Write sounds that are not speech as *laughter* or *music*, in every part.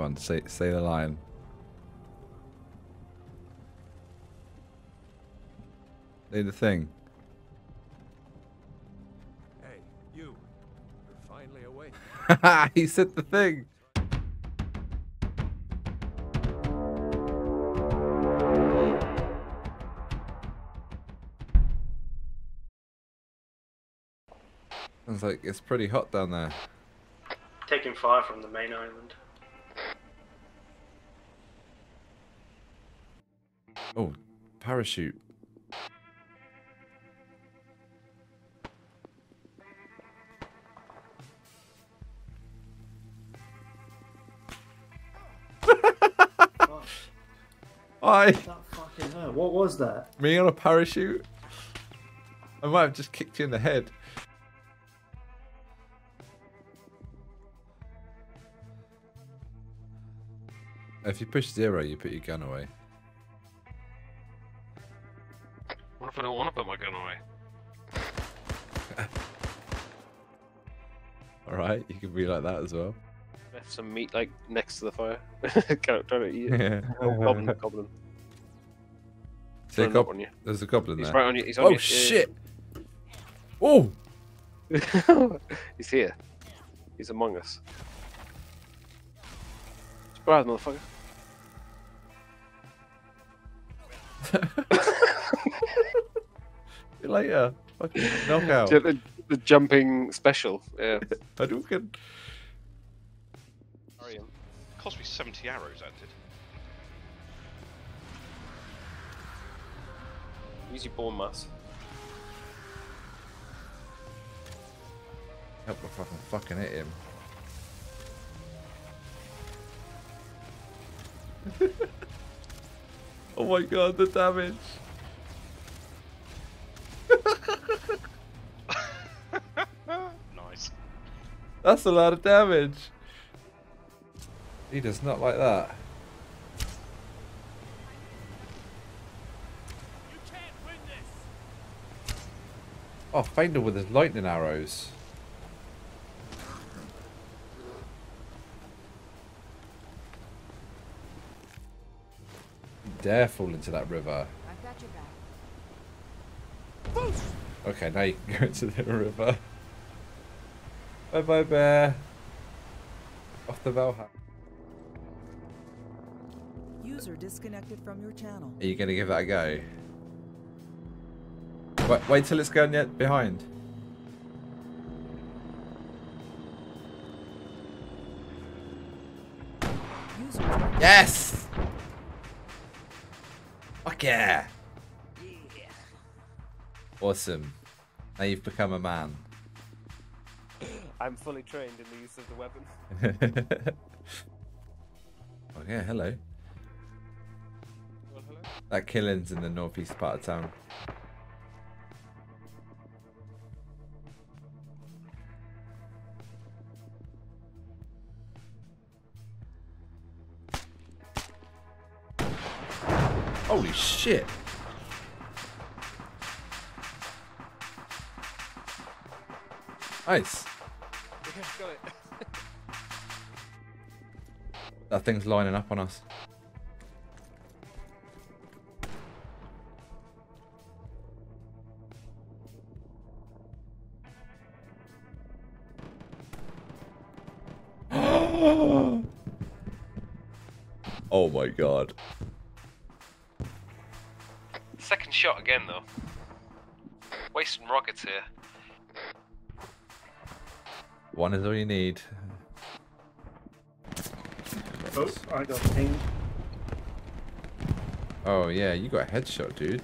Go on, say say the line. Say the thing. Hey, you. You're finally awake. *laughs* he said the thing. Sounds like it's pretty hot down there. Taking fire from the main island. Oh, parachute. *laughs* Hi, that fucking hurt. What was that? me on a parachute. I might have just kicked you in the head. If you push zero, you put your gun away. What if I don't want to put my gun away? *laughs* Alright, you can be like that as well. Left some meat like next to the fire. Can't try to eat it. Yeah. Oh, goblin, goblin. See a Running up gob- on you. There's a goblin He's there. right on you. He's on Oh you. shit! Oh! *laughs* He's here. He's among us. Surprise, motherfucker. *laughs* See you later. Fucking knockout. Yeah, The, the jumping special. Yeah. *laughs* Hadouken. Cost me 70 arrows, that did. Use your bone mass. Help if I can fucking hit him. *laughs* oh my god, the damage. That's a lot of damage. He does not like that. Oh, Faendal with his lightning arrows. Dare fall into that river. I've got your back. Okay, now you can go into the river. Bye bye, bear. Off the Valhalla. User disconnected from your channel. Are you going to give that a go? Wait, wait till it's going yet behind. Yes! Fuck yeah! Awesome. Now you've become a man. I'm fully trained in the use of the weapon. *laughs* *laughs* oh yeah, hello. Well, hello. That killing's in the northeast part of town. Holy shit! Nice. That thing's lining up on us. *gasps* oh my god. Second shot again, though. Wasting rockets here. One is all you need. Oh, I got pinged. Oh yeah, you got a headshot, dude.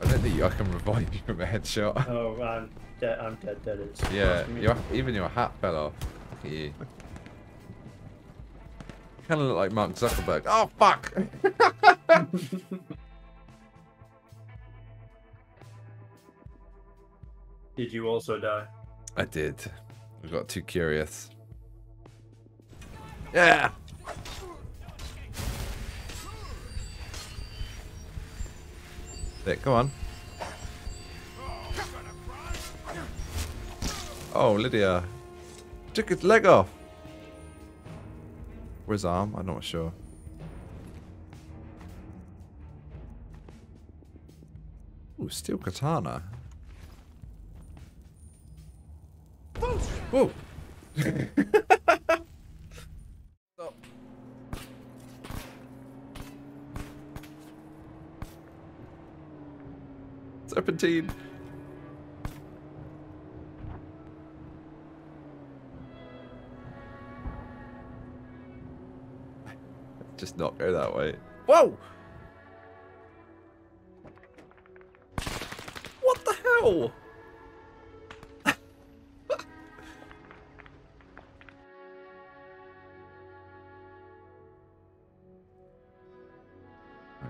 I don't think I can revive you from a headshot. Oh, I'm dead. I'm dead. Dead. It's Yeah, your, even your hat fell off. Look at you. You kind of look like Mark Zuckerberg. Oh fuck! *laughs* Did you also die? I did. I got too curious. Yeah. There, come on. Oh, Lydia. Took its leg off. Where's his arm, I'm not sure. Ooh, steel katana. Whoa! *laughs* Stop. Serpentine. Just not go that way. Whoa! What the hell?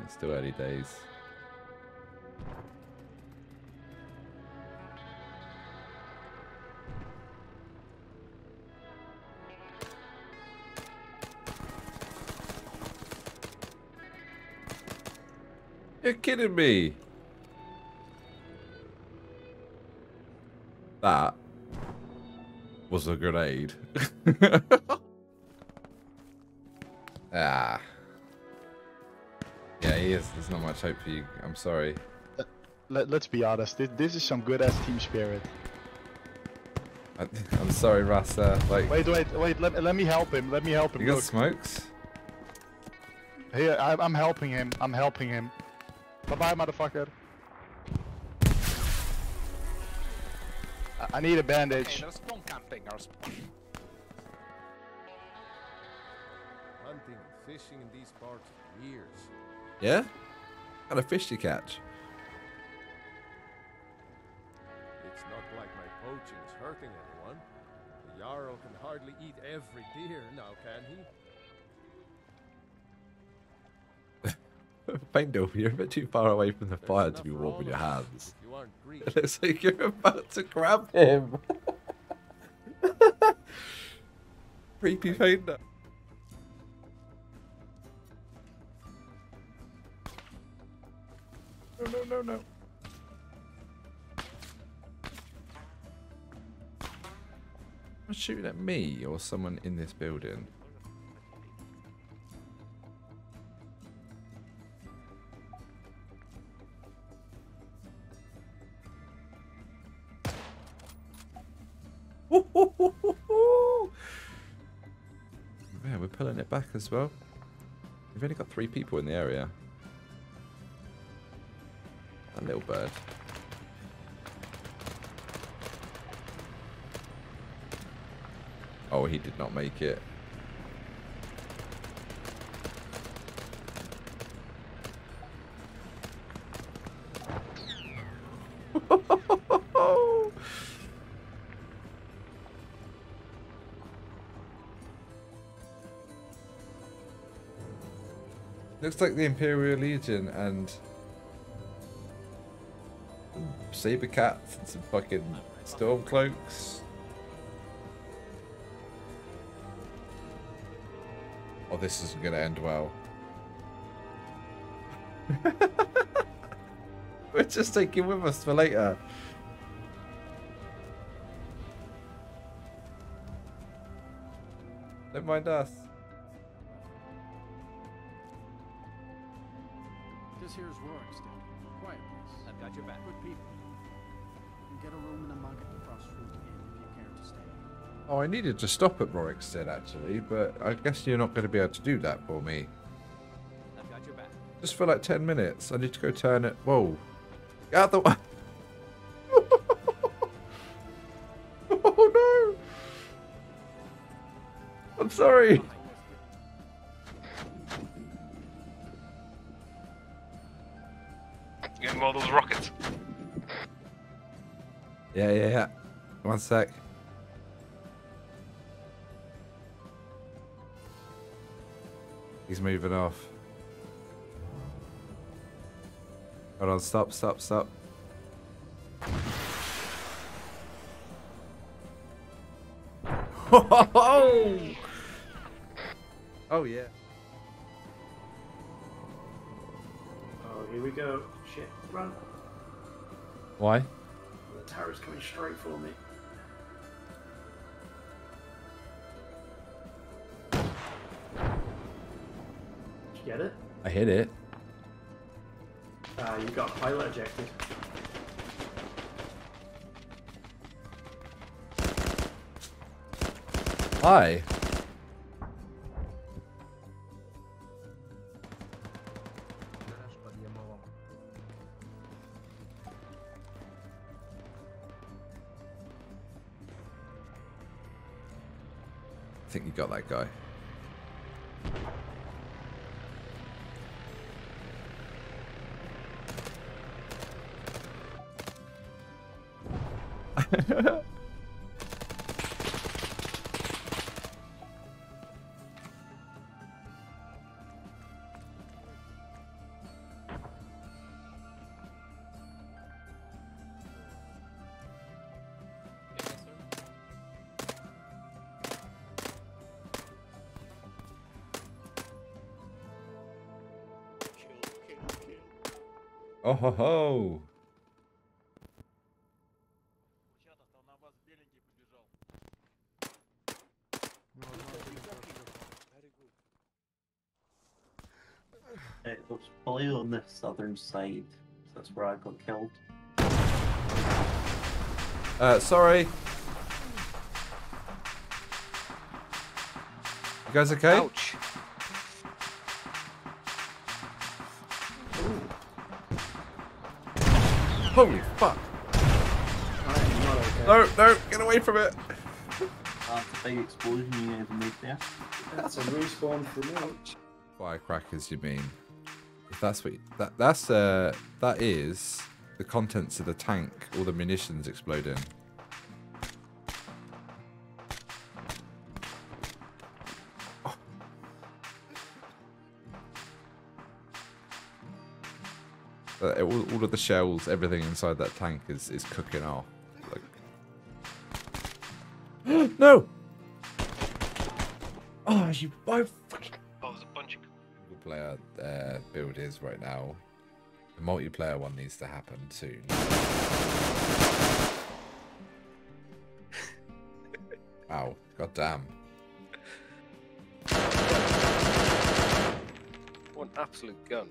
It's still early days. Kidding me. That was a grenade. *laughs* ah. Yeah, he is. There's not much hope for you. I'm sorry. Let, let's be honest, this, this is some good ass team spirit. I, I'm sorry, Rasta. Like, Wait, wait, wait, let, let me help him, let me help him. you got Look, smokes? here, I, I'm helping him, I'm helping him. Bye bye, motherfucker. I, I need a bandage. Hunting fishing in these parts for years. Yeah? What kind of fish do you catch? It's not like my poaching is hurting anyone. The Jarl can hardly eat every deer now, can he? *laughs* Faendal, you're a bit too far away from the There's fire to be for warming your hands. You aren't *laughs* greedy. It looks like you're about to grab him. *laughs* Creepy Fender. No, no, no, no. Someone shooting at me or someone in this building? Yeah, we're pulling it back as well. We've only got three people in the area. A little bird. Oh, he did not make it. Looks like the Imperial Legion and saber cats and some fucking Stormcloaks. Oh, this isn't gonna end well. *laughs* We're just taking with us for later. Don't mind us. I needed to stop at Rorikstead actually, but I guess you're not going to be able to do that for me. I've got your back. Just for like 10 minutes. I need to go turn it. Whoa. Get out the way. *laughs* oh no. I'm sorry. Getting more of those rockets. Yeah, yeah, yeah. One sec. He's moving off. Hold on, stop, stop, stop. *laughs* oh yeah. Oh, here we go. Shit, run. Why? The tower's coming straight for me. Get it? I hit it. Uh, you got pilot ejected. Hi. I think you got that guy. Oh ho ho! It was blue on the southern side. That's where I got killed. Uh, sorry. You guys okay? Ouch. Holy fuck! I'm not okay. No, no, get away from it! That's a big explosion you guys made there. That's a respawn for me. Firecrackers, you mean? If that's what that that's uh that is the contents of the tank, all the munitions exploding. Uh, all, all of the shells, everything inside that tank is is cooking off. Like, *gasps* no! Oh, you I fucking Oh, there's a bunch of. player uh, build is right now. The multiplayer one needs to happen soon. *laughs* Ow, god damn. What an absolute gun.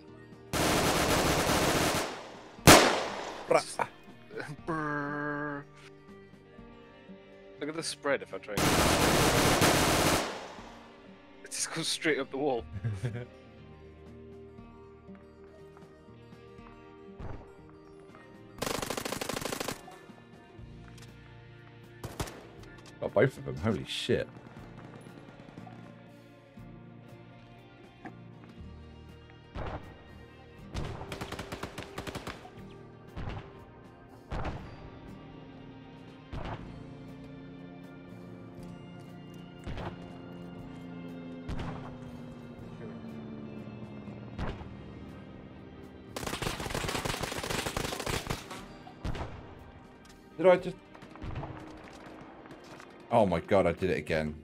Look at the spread if I try. It just goes straight up the wall. Got both of them, holy shit. Did I just... Oh my god, I did it again.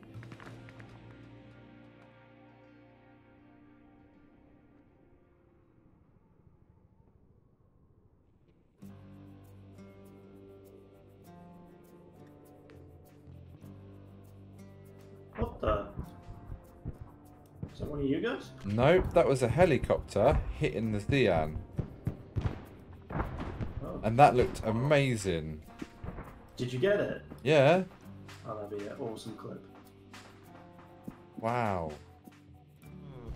What the? Is that one of you guys? Nope, that was a helicopter hitting the Xi'an. Oh. And that looked amazing. Did you get it? Yeah. Oh, that'd be an awesome clip. Wow. Hmm.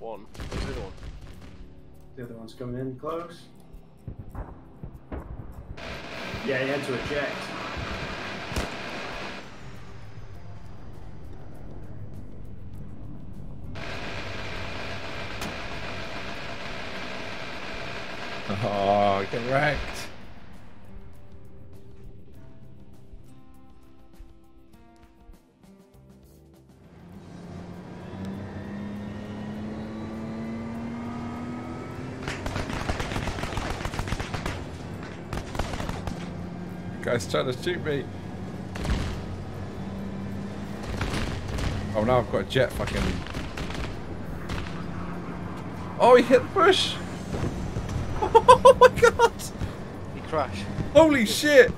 One. Where's the other one? The other one's coming in close. Yeah, he had to eject. Oh, get wrecked. Guy's trying to shoot me. Oh, now I've got a jet fucking. Oh, he hit the bush. *laughs* Oh my god! He crashed. Holy shit!